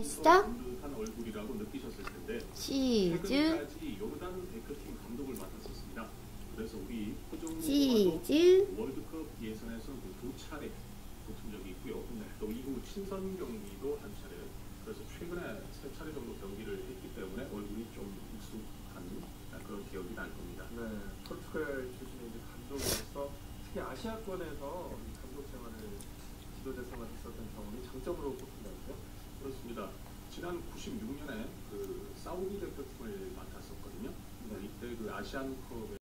시작. 한 얼굴이라고 느끼셨을 텐데 치즈, 최근까지 요르단 대표팀 감독을 맡았었습니다. 그래서 우리 호종과도 치즈, 월드컵 예선에서 그두 차례 붙은 적이 있고요. 또 이후 친선 경기도 한 차례. 그래서 최근에 세 차례 정도 경기를 했기 때문에 얼굴이 좀 익숙한 그런 기억이 날 겁니다. 네, 포르투갈 출신의 감독으로서 특히 아시아권에서 이 감독 생활을 지도자 생활을 했었던 경험이 장점으로 꼽힌다고요? 그렇습니다. 지난 96년에 그 사우디 대표팀을 맡았었거든요. 이때 그 아시안컵에